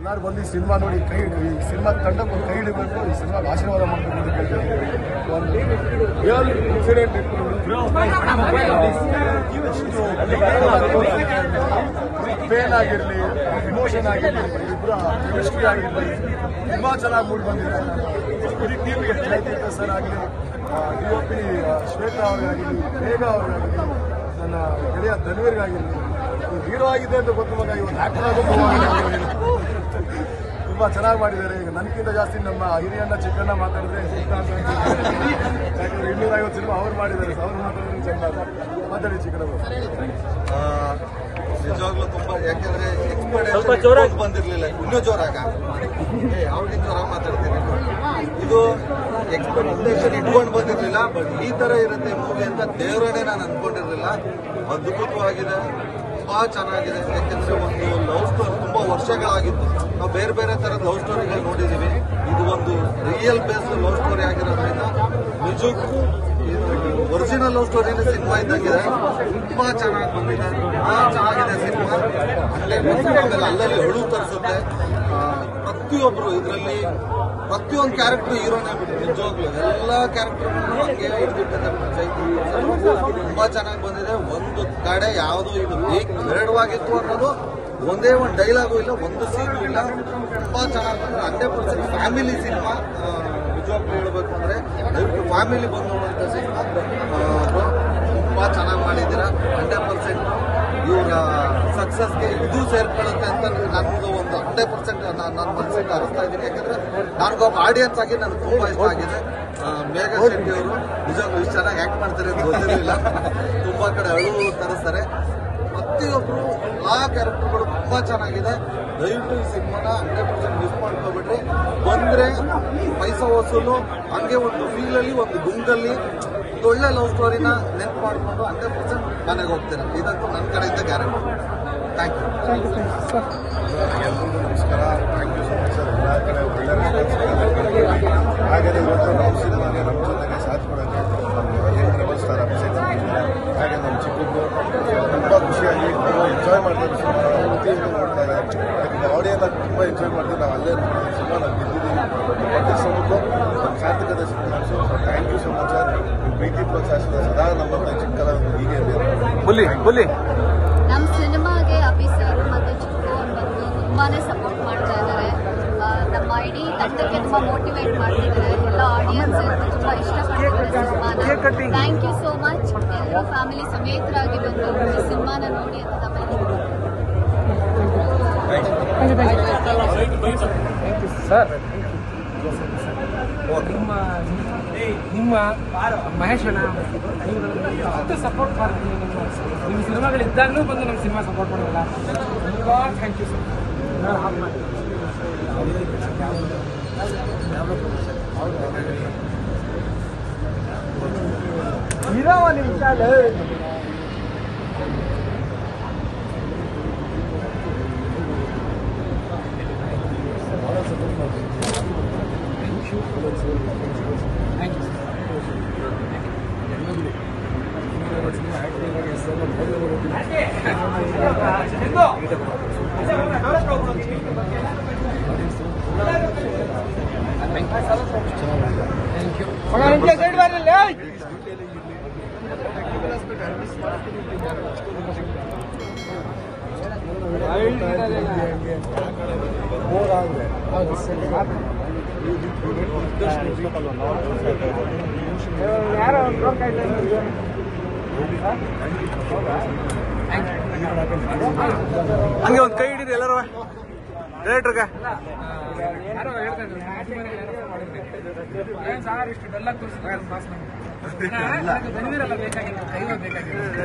ಎಲ್ಲರೂ ಬಂದು ಈ ಸಿನಿಮಾ ನೋಡಿ ಕೈ ಈ ಸಿನಿಮಾ ತಂಡಕ್ಕೆ ಒಂದು ಕೈ ಹಿಡಿಬೇಕು, ಈ ಸಿನಿಮಾಗೆ ಆಶೀರ್ವಾದ ಮಾಡಬೇಕು ಅಂತ ಕೇಳ್ತೀನಿ ಒಂದು ಇನ್ಸಿಡೆಂಟ್ ಪೇನ್ ಆಗಿರಲಿ ಇಮೋಷನ್ ಆಗಿರಲಿ ಇಬ್ಬರ ಕೆಮಿಸ್ಟ್ರಿ ಆಗಿರಲಿ, ತುಂಬಾ ಚೆನ್ನಾಗಿ ಮೂಡ್ ಬಂದಿದೆ. ಇಡೀ ಟೀಮ್ಗೆ ಜಯತೀರ್ಥ ಸರ್ ಆಗಲಿ ಡಿ ಶ್ವೇತಾ ಅವ್ರಿಗಾಗಲಿ ಬೇಗ ಅವ್ರಿಗಾಗಲಿ ನನ್ನ ಗೆಳೆಯ ಧನ್ವೀರ್ಗಾಗಿರಲಿ ಹೀರೋ ಆಗಿದೆ ಅಂತ ಗೊತ್ತು ಮಗ ಇವತ್ತು ಆಕ್ಟರ್ ಆಗೋದು ತುಂಬಾ ಚೆನ್ನಾಗಿ ಮಾಡಿದ್ದಾರೆ. ಈಗ ನನಗಿಂತ ಜಾಸ್ತಿ ನಮ್ಮ ಹಿರಿಯಣ್ಣ ಚಿಕ್ಕಣ್ಣ ಮಾತಾಡಿದ್ರೆ. ಯಾಕಂದ್ರೆ ಇನ್ನೂರ ಐವತ್ತು ಸಿನಿಮಾ ಅವ್ರು ಮಾಡಿದ್ದಾರೆ ಅವ್ರು ಮಾತಾಡಿದ್ರೆ ಚೆಂದ ಮಾತಾಡಿ ಚಿಕ್ಕಣ್ಣ ಆ, ನಿಜವಾಗ್ಲೂ ತುಂಬಾ ಯಾಕೆಂದ್ರೆ ಎಕ್ಸ್ಪೀರಿಯನ್ಸ್ ಜೋರಾಗಿ. ಎಕ್ಸ್ಪೆಕ್ಟೇಷನ್ ಬಂದಿರ್ಲಿಲ್ಲ. ಇನ್ನೂ ಜೋರಾಗ. ಏ ಅವ್ರಿಗೆ ಜೋರಾಗಿ ಮಾತಾಡ್ತೀನಿ. ಇದು ಎಕ್ಸ್ಪೆಕ್ಟೇಷನ್ ಇಟ್ಕೊಂಡು ಬಟ್ ಈ ತರ ಇರುತ್ತೆ ಮೂವಿ ಅಂತ ದೇವರನ್ನೇ ನಾನು ಅನ್ಕೊಂಡಿರ್ಲಿಲ್ಲ. ಅದ್ಭುತವಾಗಿದೆ. ತುಂಬಾ ಚೆನ್ನಾಗಿದೆ. ಯಾಕೆಂದ್ರೆ ಒಂದು ಲವ್ ಸ್ಟೋರಿ ತುಂಬಾ ವರ್ಷಗಳಾಗಿತ್ತು. ನಾವು ಬೇರೆ ಬೇರೆ ತರದ ಲವ್ ಸ್ಟೋರಿಗಳು ನೋಡಿದೀವಿ. ಇದು ಒಂದು ರಿಯಲ್ ಬೇಸ್ ಲವ್ ಸ್ಟೋರಿ ಆಗಿರೋದ್ರಿಂದ ನಿಜಕ್ಕೂ ಒರಿಜಿನಲ್ ಲವ್ ಸ್ಟೋರಿ ಸಿನಿಮಾ ಇದ್ದಾಗಿದೆ. ತುಂಬಾ ಚೆನ್ನಾಗಿ ಬಂದಿದೆ. ತುಂಬಾ ಚೆನ್ನಾಗಿದೆ ಸಿನಿಮಾ ಅಲ್ಲೇ ಅಲ್ಲಲ್ಲಿ ಅಳು ತರಿಸುತ್ತೆ. ಪ್ರತಿಯೊಬ್ರು ಇದರಲ್ಲಿ ಪ್ರತಿಯೊಂದು ಕ್ಯಾರೆಕ್ಟರ್ ಹೀರೋನೇ ಆಗ್ಬಿಟ್ಟು ನಿಜವಾಗ್ಲು ಎಲ್ಲ ಕ್ಯಾರೆಕ್ಟರ್ ತುಂಬಾ ಚೆನ್ನಾಗಿ ಬಂದಿದೆ. ಒಂದು ಕಡೆ ಯಾವುದು ಇದು ಬೇಡವಾಗಿತ್ತು ಅನ್ನೋದು ಒಂದೇ ಒಂದು ಡೈಲಾಗು ಇಲ್ಲ, ಒಂದು ಸೀನು ಇಲ್ಲ. ತುಂಬಾ ಚೆನ್ನಾಗಿ ಬಂದ್ರೆ ಹಂಡ್ರೆಡ್ ಪರ್ಸೆಂಟ್ ಫ್ಯಾಮಿಲಿ ಸಿನಿಮಾ ನಿಜವಾಗ್ಲೂ ಹೇಳ್ಬೇಕು ಅಂದ್ರೆ ದಯವಿಟ್ಟು ಫ್ಯಾಮಿಲಿ ಬಂದು ನೋಡುವಂಥ ಸಿನಿಮಾ ತುಂಬಾ ಚೆನ್ನಾಗಿ ಮಾಡಿದ್ದೀರಾ. ಹಂಡ್ರೆಡ್ ಪರ್ಸೆಂಟ್ ಸಕ್ಸಸ್ಗೆ ಇದು ಸೇರ್ಕೊಳ್ಳುತ್ತೆ ಅಂತ ನನಗೆ ಒಂದು ಹಂಡ್ರೆಡ್ ಪರ್ಸೆಂಟ್ ನನ್ನ ಮನಸ್ಸಿಗೆ ಅನಿಸ್ತಾ ಇದ್ದೀನಿ. ಯಾಕಂದ್ರೆ ನನಗೊಬ್ಬ ಆಡಿಯನ್ಸ್ ಆಗಿ ನನಗೆ ತುಂಬಾ ಇಷ್ಟ ಆಗಿದೆ. ಮೇಘ ಶೆಟ್ಟಿ ಅವರು ನಿಜವಾಗ್ಲೂ ಇಷ್ಟು ಚೆನ್ನಾಗಿ ಆಕ್ಟ್ ಮಾಡ್ತಾರೆ ಗೊತ್ತಿರಲಿಲ್ಲ. ತುಂಬಾ ಕಡೆ ಅಳು ತರಿಸ್ತಾರೆ. ಪ್ರತಿಯೊಬ್ಬರು ಆ ಕ್ಯಾರೆಕ್ಟರ್ಗಳು ತುಂಬಾ ಚೆನ್ನಾಗಿದೆ. ದಯವಿಟ್ಟು ಈ ಸಿನಿಮಾನ ಹಂಡ್ರೆಡ್ ಪರ್ಸೆಂಟ್ ಮಿಸ್ ಮಾಡ್ಕೊಬಿಟ್ರಿ ಬಂದ್ರೆ ಪೈಸಾ ವಸೂಲು, ಹಂಗೆ ಒಂದು ಫೀಲಲ್ಲಿ ಒಂದು ಗುಂಗಲ್ಲಿ ಒಳ್ಳೆ ಲವ್ ಸ್ಟೋರಿನ ನೆನ್ಪು ಮಾಡಿಕೊಂಡು ಹಂಡ್ರೆಡ್ ಪರ್ಸೆಂಟ್ ಮನೆಗೆ ಹೋಗ್ತೀರ. ಇದಂತೂ ನನ್ನ ಕಡೆಯಿಂದ ಗ್ಯಾರಂಟಿ ಥ್ಯಾಂಕ್ ಯು ಎಲ್ರಿಗೂ ನಮಸ್ಕಾರ thank you so much sir ಎಲ್ಲ ಕಡೆ ಒಳ್ಳೆ ರೆಸ್ಪಾನ್ಸ್ ಹಾಗೆಯೇ ಇವತ್ತು ನಮ್ಮ ಸಿನಿಮಾಗೆ ನಮ್ಮ ಜೊತೆಗೆ ಸಾಥ್ ಕೊಡೋಕ್ಕೆ ನಮ್ಮ ಯಂಗ್ ರೆಬಲ್ ಸ್ಟಾರ್ ಅಭಿಷೇಕ್ ಬಂದಿದ್ದಾರೆ. ಹಾಗೆ ನಮ್ಮ ಚಿಕ್ಕದ್ದು ತುಂಬ ಖುಷಿಯಾಗಿ ಎಂಜಾಯ್ ಮಾಡ್ತಾರೆ ಸಿನಿಮಾ ಪ್ರತಿಯೊಂದು ನೋಡ್ತಾ ಇದ್ದಾರೆ ಯಾಕಂದ್ರೆ ಆಡಿಯನ್ನ ತುಂಬ ಎಂಜಾಯ್ ಮಾಡ್ತೀವಿ ನಾವು ಅಲ್ಲೇ ನೋಡಿದ್ವಿ ಸಿನಿಮಾ ನಾವು ಗೆದ್ದಿದ್ದೀವಿ ಮತ್ತೆ ಸೊಮುಖ ನಮ್ಮ ಸಾರ್ಥಕತೆ cinema so thank you so much sir ಪ್ರೀತಿ ಪ್ರೋತ್ಸಾಹಿಸಿದ ಸದಾ ನಮ್ಮ ಚಿಕ್ಕ ಕಲಾವಿದರು ಹೀಗೆ ಬುಲಿ ಬುಲ್ಲಿ ಸಪೋರ್ಟ್ ಮಾಡ್ತಾ ಇದ್ದಾರೆ. ನಮ್ಮ ಇಡೀ ತಂಡಕ್ಕೆ ತುಂಬಾ ಮೋಟಿವೇಟ್ ಮಾಡ್ತಿದ್ದಾರೆ ಎಲ್ಲ ಆಡಿಯನ್ಸ್ ತುಂಬ ಇಷ್ಟಪಡ್ತಿದ್ದಾರೆ ಸಿನಿಮಾನ. ಥ್ಯಾಂಕ್ ಯು ಸೋ ಮಚ್ ಎಲ್ಲರೂ ಫ್ಯಾಮಿಲಿ ಸಮೇತರಾಗಿ ಬಂದು ಈ ಸಿನಿಮಾನ ನೋಡಿ ಅಂತ ನಿಮ್ಮ ನಿಮ್ಮ ಮಹೇಶ್ ಅಣ್ಣ ನೀವು ನನಗೆ ಯಾವತ್ತೂ ಸಪೋರ್ಟ್ ಮಾಡ್ತೀನಿ. ನಿಮ್ಮ ಸಿನಿಮಾಗಳು ಸಿನಿಮಾಗಳಿದ್ದಾಗಲೂ ಬಂದು ನಮ್ಮ ಸಿನಿಮಾ ಸಪೋರ್ಟ್ ಮಾಡೋಲ್ಲ ಥ್ಯಾಂಕ್ ಯು ಸರ್ ನಾನು ಆಫ್ ಮಾಡಿ ಇರೋ ನಿಮಿಷ ಥ್ಯಾಂಕ್ ಯು ಹೌದು ಸರ್ ಯಾರೋ ಹಂಗೆ ಒಂದು ಕೈ ಹಿಡಿದು ಎಲ್ಲರೂ ಡೈರೆಕ್ಟರ್ಗೆ ಸಾರ್ ಇಷ್ಟು ಬೆಲ್ಲ ತೋರಿಸಿದ್ರೆ ಬೇಕಾಗಿಲ್ಲ. ಧನ್ವೀರೆಲ್ಲ ಬೇಕಾಗಿಲ್ಲ. ಕೈವ ಬೇಕಾಗಿತ್ತು